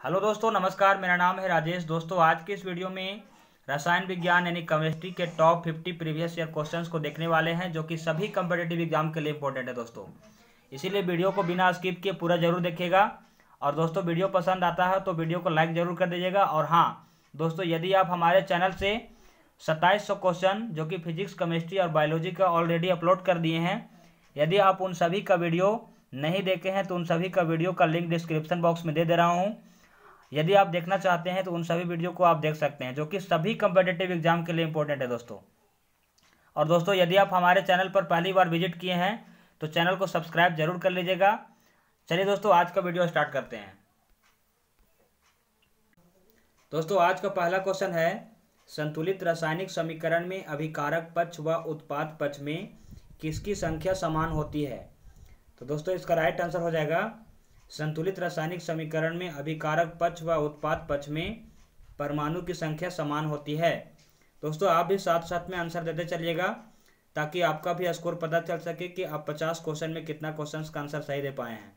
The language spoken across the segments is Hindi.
हेलो दोस्तों, नमस्कार, मेरा नाम है राजेश। दोस्तों, आज के इस वीडियो में रसायन विज्ञान यानी केमिस्ट्री के top fifty previous year questions को देखने वाले हैं, जो कि सभी कंपटेटिव एग्ज़ाम के लिए इंपॉर्टेंट है दोस्तों। इसीलिए वीडियो को बिना स्किप किए पूरा ज़रूर देखिएगा। और दोस्तों, वीडियो पसंद आता है तो वीडियो को लाइक ज़रूर कर दीजिएगा। और हाँ दोस्तों, यदि आप हमारे चैनल से सत्ताईस सौ क्वेश्चन जो कि फिजिक्स केमिस्ट्री और बायोलॉजी का ऑलरेडी अपलोड कर दिए हैं, यदि आप उन सभी का वीडियो नहीं देखे हैं तो उन सभी का वीडियो का लिंक डिस्क्रिप्शन बॉक्स में दे दे रहा हूँ। यदि आप देखना चाहते हैं तो उन सभी वीडियो को आप देख सकते हैं, जो कि सभी कंपेटेटिव एग्ज़ाम के लिए इंपॉर्टेंट है दोस्तों। और दोस्तों, यदि आप हमारे चैनल पर पहली बार विज़िट किए हैं तो चैनल को सब्सक्राइब ज़रूर कर लीजिएगा। चलिए दोस्तों, आज का वीडियो स्टार्ट करते हैं। दोस्तों, आज का पहला क्वेश्चन है, संतुलित रासायनिक समीकरण में अभिकारक पक्ष व उत्पाद पक्ष में किसकी संख्या समान होती है? तो दोस्तों, इसका राइट आंसर हो जाएगा। संतुलित रासायनिक समीकरण में अभिकारक पक्ष व उत्पाद पक्ष में परमाणु की संख्या समान होती है। दोस्तों, आप भी साथ साथ में आंसर देते चलिएगा, ताकि आपका भी स्कोर पता चल सके कि आप पचास क्वेश्चन में कितना क्वेश्चन का आंसर सही दे पाए हैं।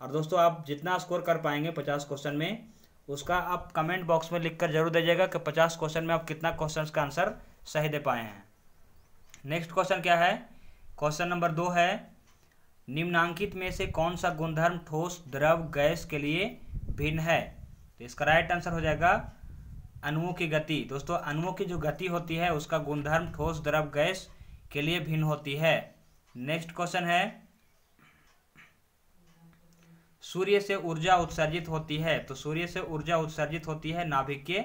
और दोस्तों, आप जितना स्कोर कर पाएँगे पचास क्वेश्चन में, उसका आप कमेंट बॉक्स में लिख कर ज़रूर दीजिएगा कि पचास क्वेश्चन में आप कितना क्वेश्चन का आंसर सही दे पाए हैं। नेक्स्ट क्वेश्चन क्या है? क्वेश्चन नंबर दो है निम्नांकित में से कौन सा गुणधर्म ठोस, द्रव, गैस के लिए भिन्न है? तो इसका राइट आंसर हो जाएगा अणुओं की गति। दोस्तों, अणुओं की जो गति होती है, उसका गुणधर्म ठोस, द्रव, गैस के लिए भिन्न होती है। नेक्स्ट क्वेश्चन है, सूर्य से ऊर्जा उत्सर्जित होती है तो सूर्य से ऊर्जा उत्सर्जित होती है नाभिक के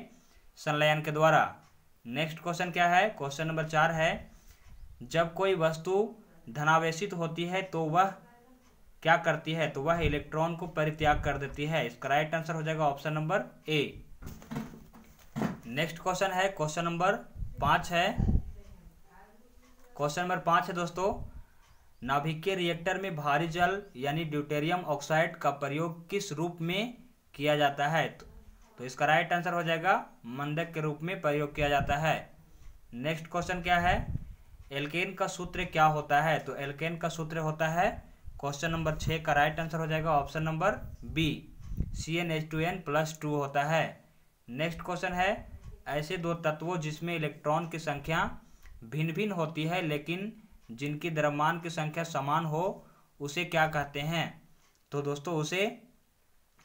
संलयन के द्वारा। नेक्स्ट क्वेश्चन क्या है? क्वेश्चन नंबर चार है, जब कोई वस्तु धनावेशित होती है तो वह क्या करती है? तो वह इलेक्ट्रॉन को परित्याग कर देती है। इसका राइट आंसर हो जाएगा option number A next question है क्वेश्चन नंबर पाँच है। क्वेश्चन नंबर पाँच है दोस्तों। नाभिकीय रिएक्टर में भारी जल यानी ड्यूटेरियम ऑक्साइड का प्रयोग किस रूप में किया जाता है? तो, तो इसका राइट आंसर हो जाएगा मंदक के रूप में प्रयोग किया जाता है। नेक्स्ट क्वेश्चन क्या है? एल्केन का सूत्र क्या होता है? तो एल्केन का सूत्र होता है, क्वेश्चन नंबर छः का राइट आंसर हो जाएगा option number B C N H two N plus two होता है। नेक्स्ट क्वेश्चन है, ऐसे दो तत्वों जिसमें इलेक्ट्रॉन की संख्या भिन्न भिन्न होती है, लेकिन जिनकी द्रव्यमान की संख्या समान हो, उसे क्या कहते हैं? तो दोस्तों, उसे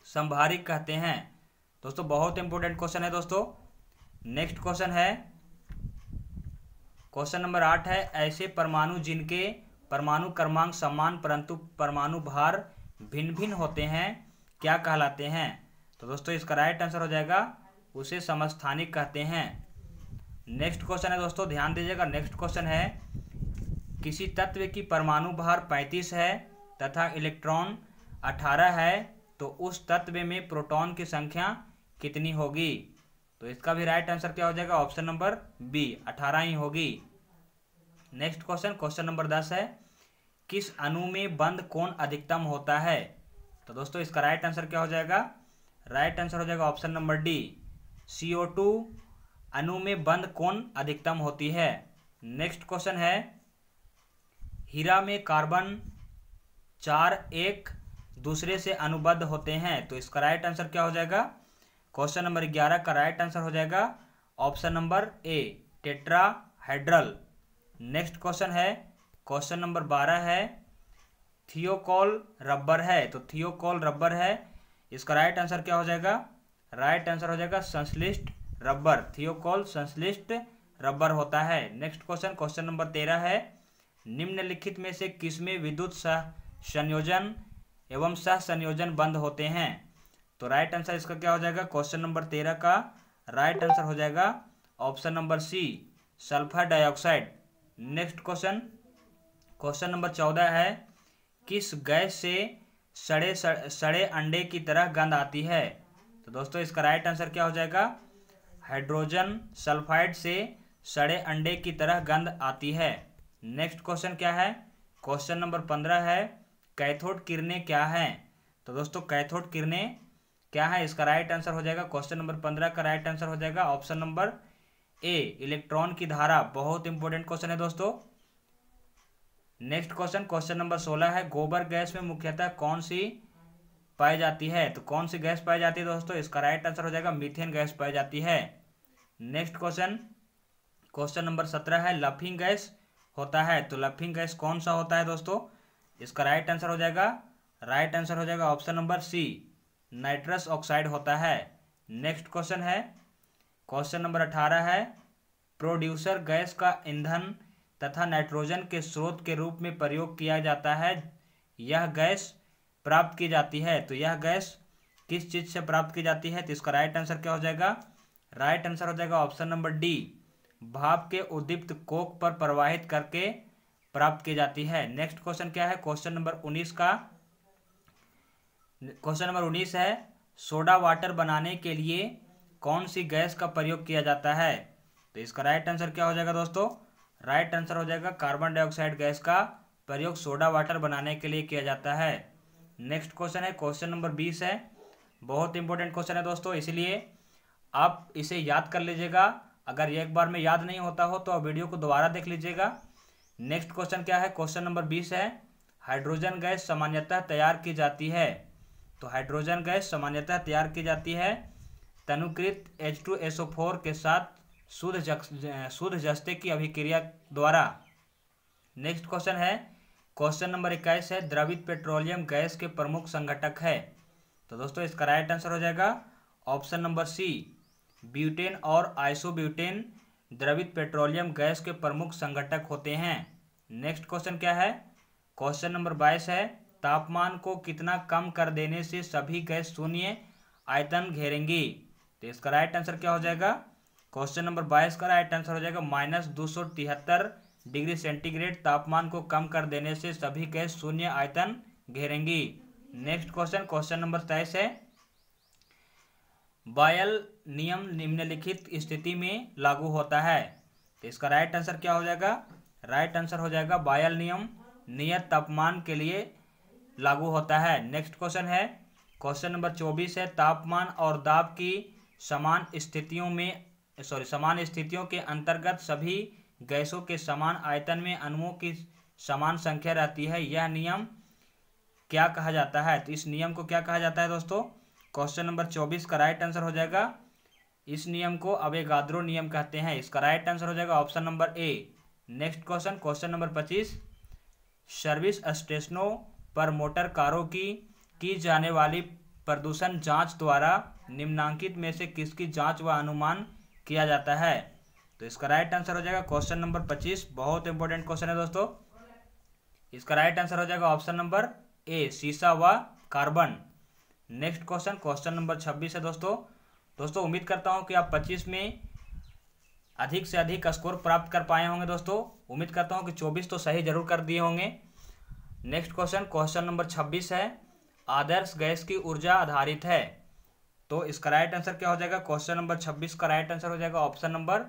संभारिक कहते हैं। दोस्तों, बहुत इंपॉर्टेंट क्वेश्चन है दोस्तों। नेक्स्ट क्वेश्चन है क्वेश्चन नंबर आठ है, ऐसे परमाणु जिनके परमाणु क्रमांक समान परंतु परमाणु भार भिन्न भिन्न होते हैं, क्या कहलाते हैं? तो दोस्तों, इसका राइट आंसर हो जाएगा, उसे समस्थानिक कहते हैं। नेक्स्ट क्वेश्चन है दोस्तों, ध्यान दीजिएगा नेक्स्ट क्वेश्चन है, किसी तत्व की परमाणु भार 35 है तथा इलेक्ट्रॉन 18 है तो उस तत्व में प्रोटॉन की संख्या कितनी होगी? तो इसका भी राइट आंसर क्या हो जाएगा? ऑप्शन नंबर बी अठारह ही होगी। नेक्स्ट क्वेश्चन क्वेश्चन नंबर दस है। किस अणु में बंद कोण अधिकतम होता है? तो दोस्तों, इसका राइट आंसर क्या हो जाएगा? राइट आंसर हो जाएगा option number D C O two अणु में बंद कोण अधिकतम होती है। नेक्स्ट क्वेश्चन है, हीरा में कार्बन चार एक दूसरे से अनुबद्ध होते हैं तो इसका राइट आंसर क्या हो जाएगा? क्वेश्चन नंबर ग्यारह का राइट आंसर हो जाएगा option number A tetrahedral next question है, क्वेश्चन नंबर बारह है, थियोकॉल रबर है तो थियोकॉल रबर है, इसका राइट आंसर क्या हो जाएगा? राइट आंसर हो जाएगा संश्लिष्ट रबर, थियोकॉल संश्लिष्ट रबर होता है। नेक्स्ट क्वेश्चन क्वेश्चन नंबर तेरह है, निम्नलिखित में से किसमें विद्युत सह संयोजन एवं सह संयोजन बंद होते हैं? तो राइट आंसर इसका क्या हो जाएगा? क्वेश्चन नंबर तेरह का राइट आंसर हो जाएगा। Option number C sulphur dioxide next question question number चौदह है, किस गैस से सड़े सड़े अंडे की तरह गंध आती है? तो दोस्तों, इसका राइट आंसर क्या हो जाएगा? हाइड्रोजन सल्फाइड से सड़े अंडे की तरह गंध आती है। नेक्स्ट क्वेश्चन क्या है? क्वेश्चन नंबर पंद्रह है, कैथोड किरणें क्या हैं? तो दोस्तों, कैथोड किरणें क्या है? इसका राइट आंसर हो जाएगा क्वेश्चन नंबर पंद्रह का राइट आंसर हो जाएगा ऑप्शन नंबर ए इलेक्ट्रॉन की धारा। बहुत इंपॉर्टेंट क्वेश्चन है दोस्तों। नेक्स्ट क्वेश्चन क्वेश्चन नंबर सोलह है। गोबर गैस में मुख्यतः कौन सी पाई जाती है? तो कौन सी गैस पाई जाती है दोस्तों? इसका राइट आंसर हो जाएगा मीथेन गैस पाई जाती है। नेक्स्ट क्वेश्चन क्वेश्चन नंबर सत्रह है। लफिंग गैस होता है। तो लफिंग गैस कौन सा होता है दोस्तों? इसका राइट आंसर हो जाएगा राइट आंसर हो जाएगा option number C nitrous oxide होता है। नेक्स्ट क्वेश्चन है। क्वेश्चन नंबर अठारह है। प्रोड्यूसर गैस का ईंधन तथा नाइट्रोजन के स्रोत के रूप में प्रयोग किया जाता है। यह गैस प्राप्त की जाती है। तो यह गैस किस चीज़ से प्राप्त की जाती है? तो इसका राइट आंसर क्या हो जाएगा? राइट आंसर हो जाएगा ऑप्शन नंबर डी भाप के उद्दीप्त कोक पर प्रवाहित करके प्राप्त की जाती है। नेक्स्ट क्वेश्चन क्या है? क्वेश्चन नंबर उन्नीस का। क्वेश्चन नंबर उन्नीस है, सोडा वाटर बनाने के लिए कौन सी गैस का प्रयोग किया जाता है? तो इसका राइट आंसर क्या हो जाएगा दोस्तों? राइट आंसर हो जाएगा कार्बन डाइऑक्साइड गैस का प्रयोग सोडा वाटर बनाने के लिए किया जाता है। नेक्स्ट क्वेश्चन है क्वेश्चन नंबर बीस है। बहुत इंपॉर्टेंट क्वेश्चन है दोस्तों, इसलिए आप इसे याद कर लीजिएगा। अगर एक बार में याद नहीं होता हो तो आप वीडियो को दोबारा देख लीजिएगा। नेक्स्ट क्वेश्चन क्या है? क्वेश्चन नंबर बीस है। हाइड्रोजन गैस सामान्यतः तैयार की जाती है। तो हाइड्रोजन गैस सामान्यतः तैयार की जाती है। तनुकृत H two S O four के साथ शुद्ध शुद्ध जस्ते की अभिक्रिया द्वारा। नेक्स्ट क्वेश्चन है। क्वेश्चन नंबर इक्कीस है। द्रवित पेट्रोलियम गैस के प्रमुख संगठक है। तो दोस्तों, इसका राइट आंसर हो जाएगा ऑप्शन नंबर सी, ब्यूटेन और आइसोब्यूटेन द्रवित पेट्रोलियम गैस के प्रमुख संगठक होते हैं। नेक्स्ट क्वेश्चन क्या है? क्वेश्चन नंबर बाईस है। तापमान को कितना कम कर देने से सभी गैस शून्य आयतन घेरेंगी? तो इसका राइट आंसर क्या हो जाएगा? क्वेश्चन नंबर बाईस का राइट आंसर हो जाएगा माइनस दो सौ तिहत्तर डिग्री सेंटीग्रेड तापमान को कम कर देने से सभी गैस शून्य आयतन घेरेंगी। नेक्स्ट क्वेश्चन क्वेश्चन नंबर तेईस है। बायल नियम निम्नलिखित स्थिति में लागू होता है। तो इसका राइट आंसर क्या हो जाएगा? राइट आंसर हो जाएगा बायल नियम नियत तापमान के लिए लागू होता है। नेक्स्ट क्वेश्चन है। क्वेश्चन नंबर चौबीस है। तापमान और दाब की समान स्थितियों में, सॉरी, समान स्थितियों के अंतर्गत सभी गैसों के समान आयतन में अणुओं की समान संख्या रहती है। यह नियम क्या कहा जाता है? तो इस नियम को क्या कहा जाता है दोस्तों? क्वेश्चन नंबर चौबीस का राइट आंसर हो जाएगा। इस नियम को अवेगाद्रो नियम कहते हैं। इसका राइट आंसर हो जाएगा option number A. Next question question number पच्चीस। सर्विस स्टेशनों पर मोटर कारों की की जाने वाली प्रदूषण जाँच द्वारा निम्नांकित में से किसकी जाँच व अनुमान किया जाता है? तो इसका राइट आंसर हो जाएगा क्वेश्चन नंबर पच्चीस। बहुत इंपॉर्टेंट क्वेश्चन है दोस्तों। इसका राइट आंसर हो जाएगा ऑप्शन नंबर ए सीसा व carbon next question question number छब्बीस है दोस्तों। दोस्तों, उम्मीद करता हूँ कि आप पच्चीस में अधिक से अधिक स्कोर प्राप्त कर पाए होंगे दोस्तों। उम्मीद करता हूँ कि चौबीस तो सही ज़रूर कर दिए होंगे। नेक्स्ट क्वेश्चन क्वेश्चन नंबर छब्बीस है। आदर्श गैस की ऊर्जा आधारित है। तो इसका राइट आंसर क्या हो जाएगा? क्वेश्चन नंबर छब्बीस का राइट आंसर हो जाएगा। ऑप्शन नंबर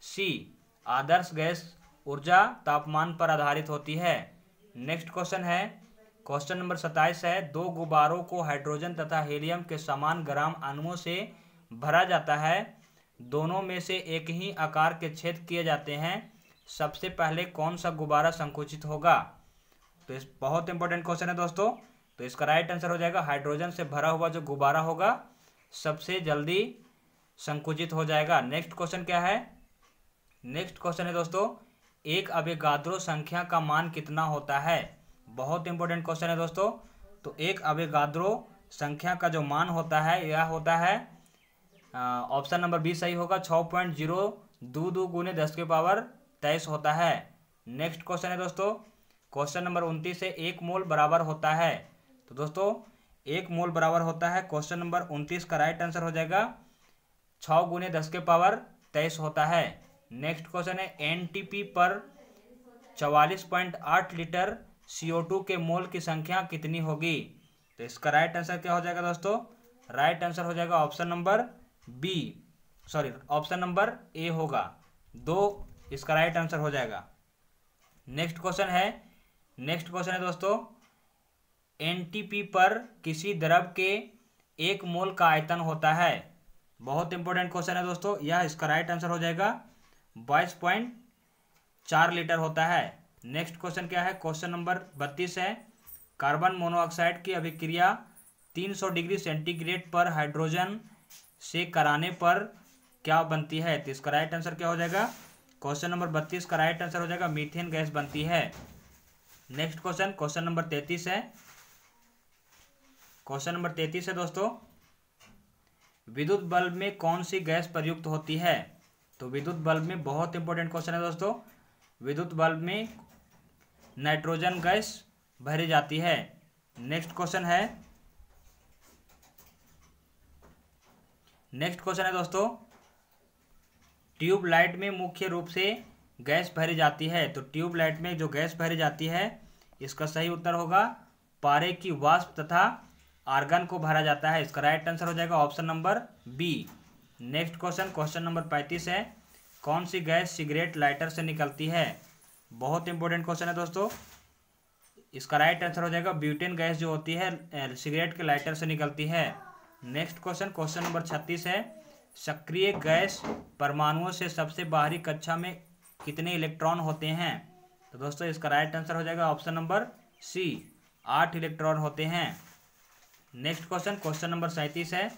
सी आदर्श गैस ऊर्जा तापमान पर आधारित होती है। नेक्स्ट क्वेश्चन है। क्वेश्चन नंबर सत्ताईस है। दो गुब्बारों को हाइड्रोजन तथा हीलियम के समान ग्राम अणुओं से भरा जाता है। दोनों में से एक ही आकार के छेद किए जाते हैं। सबसे पहले कौन सा गुब्बारा संकुचित होगा? तो इस बहुत इंपॉर्टेंट क्वेश्चन है दोस्तों। तो इसका राइट आंसर हो जाएगा हाइड्रोजन से भरा हुआ जो गुब्बारा होगा, सबसे जल्दी संकुचित हो जाएगा। नेक्स्ट क्वेश्चन क्या है? नेक्स्ट क्वेश्चन है दोस्तों, एक अवेगाद्रो संख्या का मान कितना होता है? बहुत इंपॉर्टेंट क्वेश्चन है दोस्तों। तो एक अवेगाद्रो संख्या का जो मान होता है, यह होता है ऑप्शन नंबर बी सही होगा। छः पॉइंट ज़ीरो दो दो गुने दस के पावर तेईस होता है। नेक्स्ट क्वेश्चन है दोस्तों क्वेश्चन नंबर उनतीस है एक मोल बराबर होता है। तो दोस्तों, एक मोल बराबर होता है, क्वेश्चन नंबर उनतीस का राइट आंसर हो जाएगा। छ गुने दस के पावर तेईस होता है। नेक्स्ट क्वेश्चन है एनटीपी पर चवालीस पॉइंट आठ लीटर सी के मोल की संख्या कितनी होगी? तो इसका राइट आंसर क्या हो जाएगा दोस्तों? राइट आंसर हो जाएगा option number B sorry, option number A होगा। दो, इसका राइट आंसर हो जाएगा। नेक्स्ट क्वेश्चन है नेक्स्ट क्वेश्चन है दोस्तों एनटीपी पर किसी द्रव के एक मोल का आयतन होता है। बहुत इंपॉर्टेंट क्वेश्चन है दोस्तों, यह इसका राइट आंसर हो जाएगा। बाईस पॉइंट चार लीटर होता है। नेक्स्ट क्वेश्चन क्या है? क्वेश्चन नंबर बत्तीस है। कार्बन मोनोऑक्साइड की अभिक्रिया 300 डिग्री सेंटीग्रेड पर हाइड्रोजन से कराने पर क्या बनती है? तो इसका राइट आंसर क्या हो जाएगा? क्वेश्चन नंबर बत्तीस का राइट आंसर हो जाएगा। मीथेन गैस बनती है। नेक्स्ट क्वेश्चन क्वेश्चन नंबर तैतीस है। क्वेश्चन नंबर तैतीस है दोस्तों। विद्युत बल्ब में कौन सी गैस प्रयुक्त होती है? तो विद्युत बल्ब में बहुत इंपॉर्टेंट क्वेश्चन है दोस्तों। विद्युत बल्ब में नाइट्रोजन गैस भरी जाती है। नेक्स्ट क्वेश्चन है। नेक्स्ट क्वेश्चन है दोस्तों। ट्यूब लाइट में मुख्य रूप से गैस भरी जाती है तो ट्यूबलाइट में जो गैस भरी जाती है, इसका सही उत्तर होगा पारे की वाष्प तथा आर्गन को भरा जाता है। इसका राइट आंसर हो जाएगा option number B next question question number पैंतीस है। कौन सी गैस सिगरेट लाइटर से निकलती है? बहुत इंपॉर्टेंट क्वेश्चन है दोस्तों। इसका राइट आंसर हो जाएगा ब्यूटेन गैस जो होती है सिगरेट के लाइटर से निकलती है। नेक्स्ट क्वेश्चन क्वेश्चन नंबर छत्तीस है। सक्रिय गैस परमाणुओं से सबसे बाहरी कक्षा में कितने इलेक्ट्रॉन होते हैं? तो दोस्तों, इसका राइट आंसर हो जाएगा ऑप्शन नंबर सी आठ इलेक्ट्रॉन होते हैं। नेक्स्ट क्वेश्चन क्वेश्चन नंबर सैंतीस है।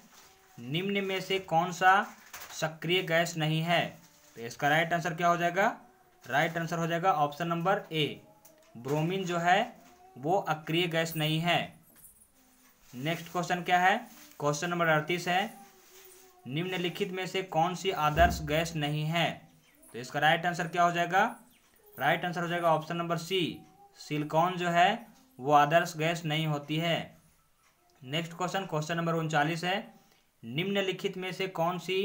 निम्न में से कौन सा सक्रिय गैस नहीं है? तो इसका राइट आंसर क्या हो जाएगा? राइट आंसर हो जाएगा ऑप्शन नंबर ए ब्रोमीन जो है, वो अक्रिय गैस नहीं है। नेक्स्ट क्वेश्चन क्या है? क्वेश्चन नंबर अड़तीस है। निम्नलिखित में से कौन सी आदर्श गैस नहीं है? तो इसका राइट आंसर क्या हो जाएगा? राइट आंसर हो जाएगा ऑप्शन नंबर सी सिलिकॉन जो है, वो आदर्श गैस नहीं होती है। नेक्स्ट क्वेश्चन क्वेश्चन नंबर उनचालीस है। निम्नलिखित में से कौन सी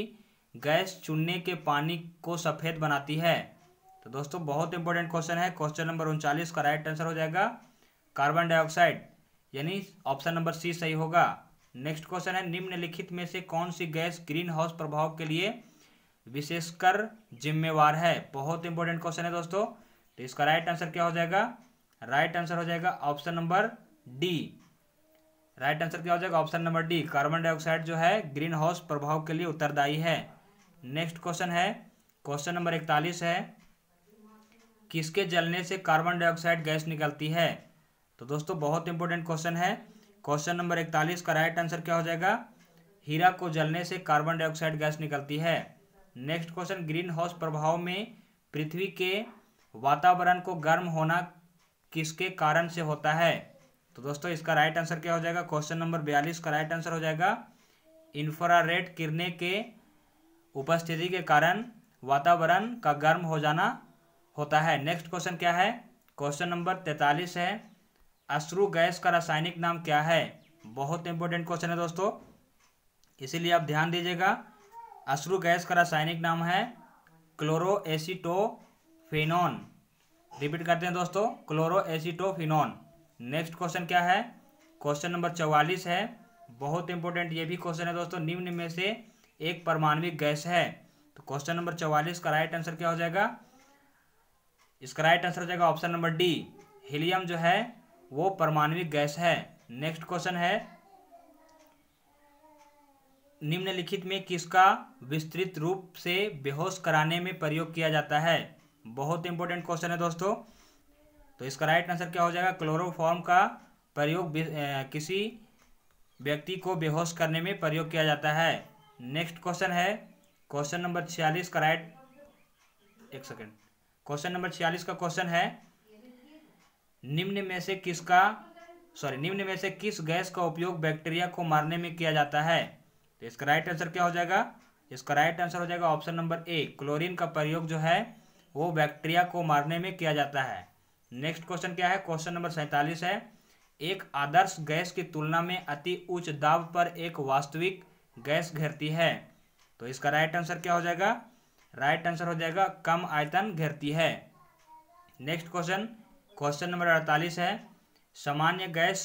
गैस चुनने के पानी को सफ़ेद बनाती है? तो दोस्तों, बहुत इंपॉर्टेंट क्वेश्चन है। क्वेश्चन नंबर उनचालीस का राइट आंसर हो जाएगा। कार्बन डाइऑक्साइड यानी ऑप्शन नंबर सी सही होगा। नेक्स्ट क्वेश्चन है। निम्नलिखित में से कौन सी गैस ग्रीन हाउस प्रभाव के लिए विशेषकर जिम्मेवार है। बहुत इंपॉर्टेंट क्वेश्चन है दोस्तों। तो इसका राइट आंसर क्या हो जाएगा? राइट आंसर हो जाएगा option number D right answer क्या हो जाएगा? Option number D carbon dioxide जो है ग्रीन हाउस प्रभाव के लिए उत्तरदायी है। नेक्स्ट क्वेश्चन है। क्वेश्चन नंबर इकतालीस है। किसके जलने से कार्बन डाइऑक्साइड गैस निकलती है? तो दोस्तों, बहुत इंपॉर्टेंट क्वेश्चन है। क्वेश्चन नंबर इकतालीस का राइट आंसर क्या हो जाएगा? हीरा को जलने से कार्बन डाइऑक्साइड गैस निकलती है। नेक्स्ट क्वेश्चन ग्रीन हाउस प्रभाव में पृथ्वी के वातावरण को गर्म होना किसके कारण से होता है? तो दोस्तों, इसका राइट आंसर क्या हो जाएगा? क्वेश्चन नंबर बयालीस का राइट आंसर हो जाएगा। इंफ्रारेड किरणें के उपस्थिति के कारण वातावरण का गर्म हो जाना होता है। नेक्स्ट क्वेश्चन क्या है? क्वेश्चन नंबर तैतालीस है। अश्रु गैस का रासायनिक नाम क्या है? बहुत इंपॉर्टेंट क्वेश्चन है दोस्तों। इसीलिए आप ध्यान दीजिएगा। अश्रु गैस का रासायनिक नाम है क्लोरोएसिटोफिनोन। रिपीट करते हैं दोस्तों, क्लोरोएसिटोफिनोन। नेक्स्ट क्वेश्चन क्या है? क्वेश्चन नंबर चौवालीस है। बहुत इंपॉर्टेंट ये भी क्वेश्चन है दोस्तों, निम्न में से एक परमाणविक गैस है। तो क्वेश्चन नंबर चौवालीस का राइट आंसर क्या हो जाएगा? इसका राइट आंसर हो जाएगा ऑप्शन नंबर डी हीलियम जो है, वो परमाणविक गैस है। नेक्स्ट क्वेश्चन है निम्नलिखित में किसका विस्तृत रूप से बेहोश कराने में प्रयोग किया जाता है? बहुत इंपॉर्टेंट क्वेश्चन है दोस्तों। तो इसका राइट आंसर क्या हो जाएगा? क्लोरोफॉर्म का प्रयोग किसी व्यक्ति को बेहोश करने में प्रयोग किया जाता है। नेक्स्ट क्वेश्चन है। क्वेश्चन नंबर छियालीस का राइट एक सेकेंड क्वेश्चन नंबर छियालीस का क्वेश्चन है। निम्न में से किसका सॉरी निम्न में से किस गैस का उपयोग बैक्टीरिया को मारने में किया जाता है? तो इसका राइट आंसर क्या हो जाएगा? इसका राइट आंसर हो जाएगा ऑप्शन नंबर ए क्लोरीन का प्रयोग जो है, वो बैक्टीरिया को मारने में किया जाता है। नेक्स्ट क्वेश्चन क्या है? क्वेश्चन नंबर सैंतालीस है। एक आदर्श गैस की तुलना में अति उच्च दाब पर एक वास्तविक गैस घेरती है। तो इसका राइट आंसर क्या हो जाएगा? राइट आंसर हो जाएगा, कम आयतन घेरती है। नेक्स्ट क्वेश्चन क्वेश्चन नंबर अड़तालीस है। सामान्य गैस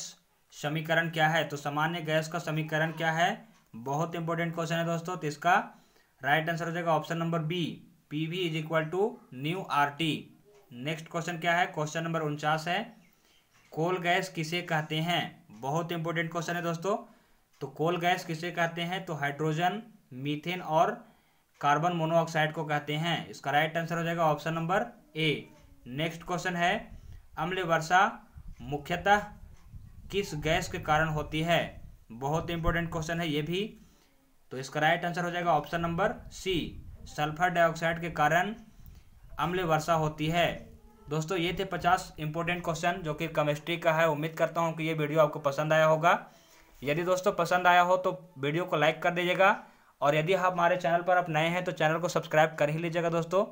समीकरण क्या है? तो सामान्य गैस का समीकरण क्या है? बहुत इंपॉर्टेंट क्वेश्चन है दोस्तों तो इसका राइट आंसर हो जाएगा option number B P V is equal to new R T next question क्या है? क्वेश्चन नंबर उनचास है. कोल गैस किसे कहते हैं? बहुत इंपॉर्टेंट क्वेश्चन है दोस्तों. तो कोल गैस किसे कहते हैं? तो हाइड्रोजन मीथेन और कार्बन मोनोऑक्साइड को कहते हैं. इसका राइट आंसर हो जाएगा option number A next question है. अम्ल वर्षा मुख्यतः किस गैस के कारण होती है? बहुत इंपॉर्टेंट क्वेश्चन है ये भी। तो इसका राइट आंसर हो जाएगा option number C sulphur dioxide के कारण अम्ल वर्षा होती है। दोस्तों, ये थे पचास इंपॉर्टेंट क्वेश्चन जो कि केमिस्ट्री का है। उम्मीद करता हूँ कि ये वीडियो आपको पसंद आया होगा। यदि दोस्तों पसंद आया हो तो वीडियो को लाइक कर दीजिएगा। और यदि आप हमारे चैनल पर आप नए हैं तो चैनल को सब्सक्राइब कर ही लीजिएगा दोस्तों।